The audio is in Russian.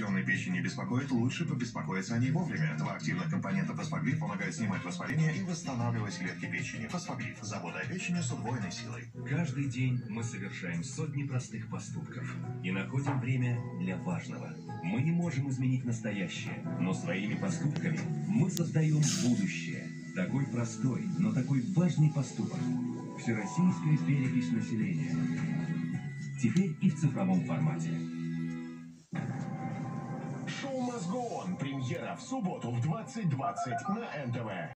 Поврежденной печени беспокоит, лучше побеспокоиться о ней вовремя. Два активных компонента фосфоглиф помогают снимать воспаление и восстанавливать клетки печени. Фосфоглиф – забота о печени с удвоенной силой. Каждый день мы совершаем сотни простых поступков и находим время для важного. Мы не можем изменить настоящее, но своими поступками мы создаем будущее. Такой простой, но такой важный поступок. Всероссийская перепись населения. Теперь и в цифровом формате. Шоу «Must Go On» Премьера в субботу в 20.20 на НТВ.